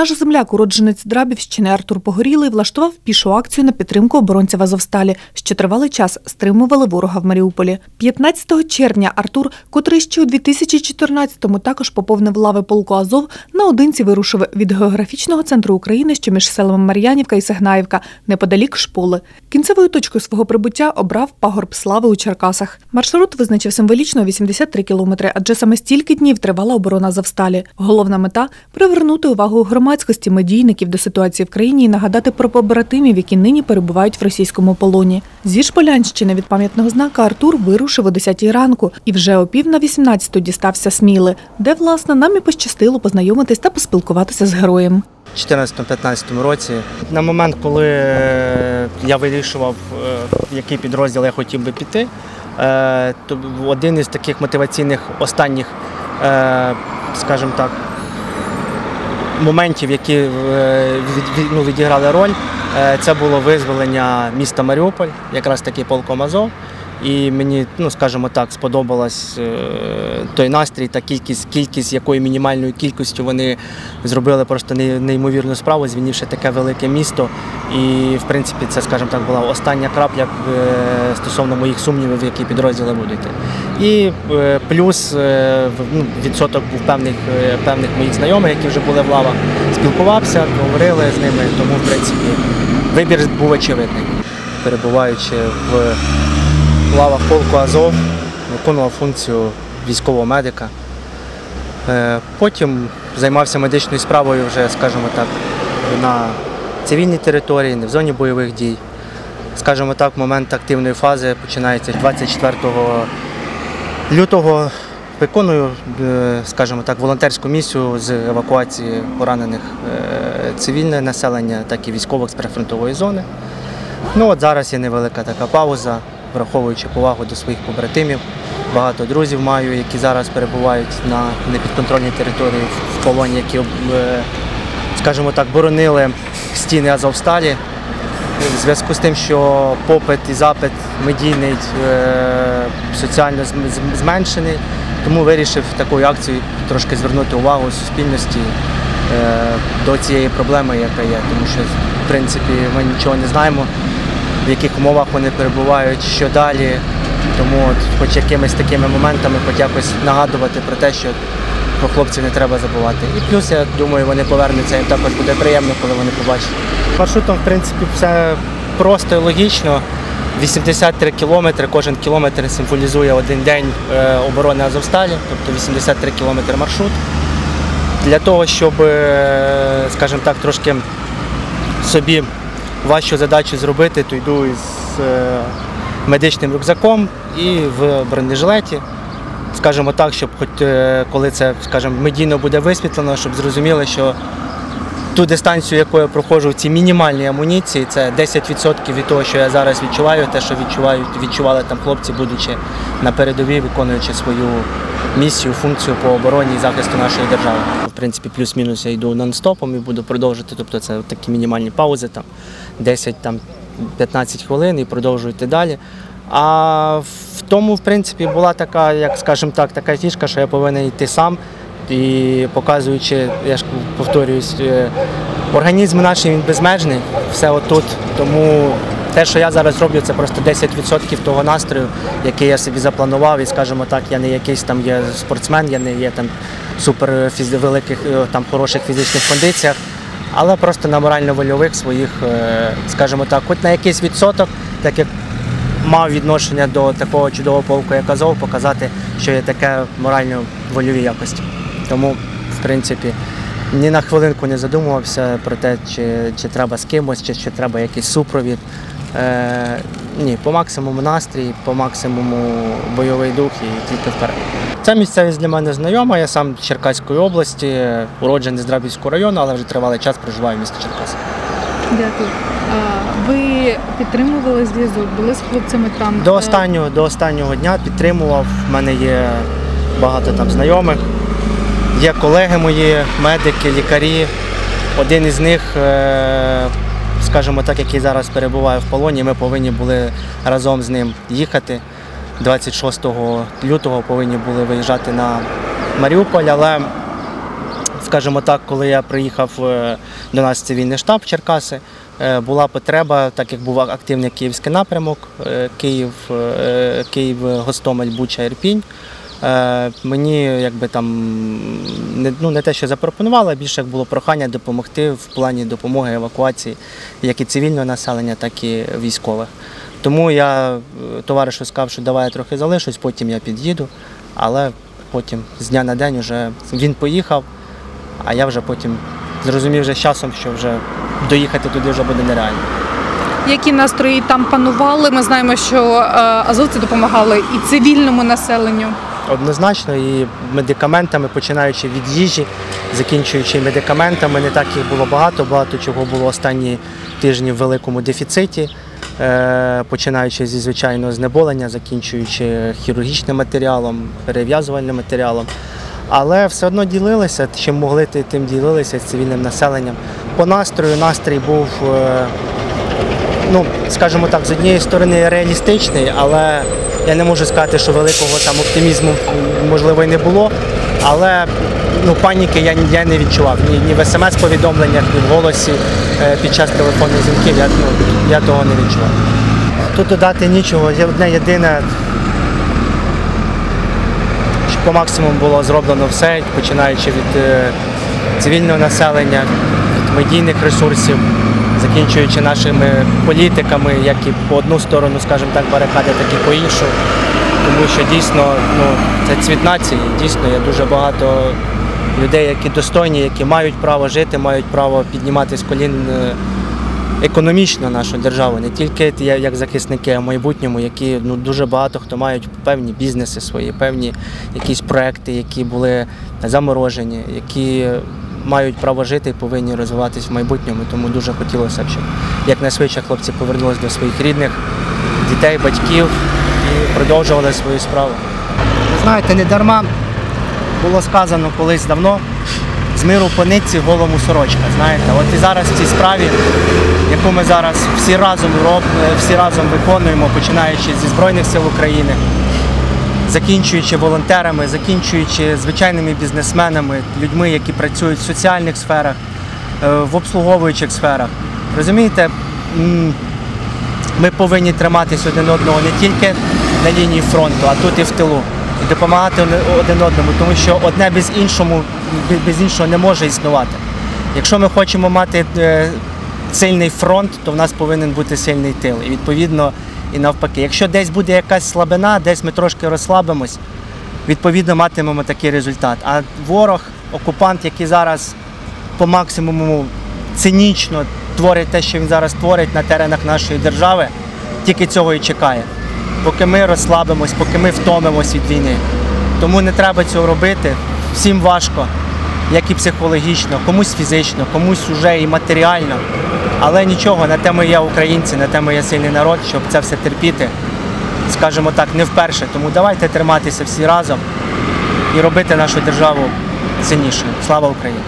Наш земляк, уродженець Драбівщини Артур Погорілий, влаштував пішу акцію на підтримку оборонців Азовсталі, що тривалий час стримували ворога в Маріуполі. 15 червня Артур, котрий ще у 2014-му також поповнив лави полку Азов, наодинці вирушив від географічного центру України, що між селами Мар'янівка і Сигнаївка, неподалік шполи. Кінцевою точкою свого прибуття обрав пагорб слави у Черкасах. Маршрут визначив символічно 83 кілометри, адже саме стільки днів тривала оборона Азовсталі. Головна мета привернути увагу громадськості, медійників до ситуації в країні і нагадати про побратимів, які нині перебувають в російському полоні. Зі Шполянщини від пам'ятного знака Артур вирушив о 10 ранку і вже о пів на 18 дістався Сміли, де власне нам і пощастило познайомитись та поспілкуватися з героєм. У 2014-2015 році. На момент, коли е, я вирішував, е, в який підрозділ я хотів би піти, е, один із таких мотиваційних останніх, скажімо так, моментів, які е, ну, відіграли роль, е, це було визволення міста Маріуполь, якраз таки полком Азов. І мені, ну скажімо так, сподобалась е, той настрій та кількість, кількість якою мінімальною кількістю вони зробили просто неймовірну справу, звільнивши таке велике місто. І в принципі це, скажімо так, була остання крапля е, стосовно моїх сумнівів, які підрозділи будуть. І е, плюс ну, відсоток був певних, певних моїх знайомих, які вже були в лавах. Спілкувався, говорили з ними, тому в принципі вибір був очевидний. Перебуваючи в лавах полку Азов, виконував функцію військового медика. Е, Потім займався медичною справою вже, скажімо так, на цивільній території, не в зоні бойових дій. Скажімо так, момент активної фази починається 24 лютого. Виконую, е, скажімо так, волонтерську місію з евакуації поранених е, цивільне населення, так і військових з прифронтової зони. Ну от зараз є невелика така пауза, враховуючи повагу до своїх побратимів. Багато друзів маю, які зараз перебувають на непідконтрольній території в- полоні, які, е, скажімо так, боронили стіни Азовсталі. В зв'язку з тим, що попит і запит медійний е, соціально зм- зм- зменшений, тому вирішив такою акцією трошки звернути увагу суспільності е, до цієї проблеми, яка є. Тому що, в принципі, ми нічого не знаємо, в яких умовах вони перебувають, що далі. Тому от, хоч якимись такими моментами, хоч якось нагадувати про те, що про хлопців не треба забувати. І плюс, я думаю, вони повернуться, їм також буде приємно, коли вони побачать. Маршрутом, в принципі, все просто і логічно. 83 кілометри, кожен кілометр символізує один день е, оборони Азовсталі, тобто 83 кілометри маршрут. Для того, щоб, е, скажімо так, трошки собі важчу задачу зробити, то йду із е, медичним рюкзаком і в бронежилеті. Скажімо так, щоб хоч е, коли це скажімо, медійно буде висвітлено, щоб зрозуміли, що ту дистанцію, яку я проходжу в цій мінімальній амуніції, це 10% від того, що я зараз відчуваю, те, що відчувають, відчували там хлопці, будучи на передовій, виконуючи свою місію, функцію по обороні і захисту нашої держави. В принципі, плюс-мінус я йду нон-стопом і буду продовжувати. Тобто це такі мінімальні паузи, там 10 там, 15 хвилин і продовжую йти далі. А в тому, в принципі, була така, як скажімо так, така фішка, що я повинен йти сам і показуючи, я ж повторююсь, е, організм наш він безмежний, все отут. Тому те, що я зараз роблю, це просто 10% того настрою, який я собі запланував. І скажімо так, я не якийсь там є спортсмен, я не є там супер великих, е, там хороших фізичних кондиціях. Але просто на морально-вольових своїх, е, скажімо так, хоч на якийсь відсоток, так як мав відношення до такого чудового полку, як Азов, показати, що є таке морально-вольові якості. Тому, в принципі, ні на хвилинку не задумувався про те, чи, чи треба з кимось, чи, чи треба якийсь супровід. Ні, по максимуму настрій, по максимуму бойовий дух і тільки вперед. Ця місцевість для мене знайома. Я сам з Черкаської області, уроджений з Драбівського району, але вже тривалий час проживаю в місті Черкаси. Дякую. А, ви підтримували зв'язок, були з хлопцями там? До останнього, до останнього дня підтримував. У мене є багато там знайомих. Є колеги мої, медики, лікарі. Один із них, е, скажімо так, який зараз перебуває в полоні, ми повинні були разом з ним їхати. 26 лютого повинні були виїжджати на Маріуполь, але скажімо так, коли я приїхав е, до нас в цивільний штаб Черкаси, е, була потреба, так як був активний київський напрямок, е, Київ, Київ, Гостомель, Буча, Ірпінь. Е, Мені якби там не, ну, не те, що запропонували, а більше було прохання допомогти в плані допомоги евакуації як і цивільного населення, так і військових. Тому я е, товаришу сказав, що давай я трохи залишусь, потім я під'їду, але потім з дня на день вже він поїхав, а я вже потім зрозумів вже з часом, що вже доїхати туди вже буде нереально. Які настрої там панували? Ми знаємо, що е, азовці допомагали і цивільному населенню. Однозначно і медикаментами, починаючи від їжі, закінчуючи медикаментами, не так їх було багато, багато чого було останні тижні в великому дефіциті, е, починаючи зі звичайного знеболення, закінчуючи хірургічним матеріалом, перев'язувальним матеріалом. Але все одно ділилися, чим могли, тим ділилися з цивільним населенням. По настрою настрій був, е, ну, скажімо так, з однієї сторони реалістичний, але я не можу сказати, що великого там оптимізму можливо і не було. Але ну, паніки я, я не відчував ні, ні в смс-повідомленнях, ні в голосі е, під час телефонних дзвінків. Я, ну, я того не відчував. Тут додати нічого, є одне єдине, що по максимуму було зроблено все, починаючи від е, цивільного населення, від медійних ресурсів, закінчуючи нашими політиками, як і по одну сторону, скажімо так, барикади, так і по іншу. Тому що дійсно ну, це цвіт нації. Дійсно є дуже багато людей, які достойні, які мають право жити, мають право піднімати з колін е, економічно нашу державу, не тільки як захисники, а в майбутньому, які ну, дуже багато хто мають певні бізнеси свої, певні якісь проекти, які були заморожені, які мають право жити і повинні розвиватись в майбутньому. Тому дуже хотілося б, щоб якнайшвидше хлопці повернулися до своїх рідних, дітей, батьків і продовжували свою справу. Ви знаєте, не дарма було сказано колись давно. З миру по нитці голому сорочка. Знаєте, от і зараз в цій справі, яку ми зараз всі разом роб, всі разом виконуємо, починаючи зі Збройних сил України, закінчуючи волонтерами, закінчуючи звичайними бізнесменами, людьми, які працюють в соціальних сферах, е, в обслуговуючих сферах. Розумієте, ми повинні триматись один одного не тільки на лінії фронту, а тут і в тилу. І допомагати один- одному, тому що одне без без- без іншого не може існувати. Якщо ми хочемо мати е, сильний фронт, то в нас повинен бути сильний тил. І відповідно і навпаки. Якщо десь буде якась слабина, десь ми трошки розслабимось, відповідно матимемо такий результат. А ворог, окупант, який зараз по максимуму цинічно творить те, що він зараз творить на теренах нашої держави, тільки цього і чекає. Поки ми розслабимось, поки ми втомимось від війни. Тому не треба цього робити. Всім важко, як і психологічно, комусь фізично, комусь уже і матеріально. Але нічого, на те ми є українці, на те ми є сильний народ, щоб це все терпіти, скажімо так, не вперше. Тому давайте триматися всі разом і робити нашу державу сильнішою. Слава Україні!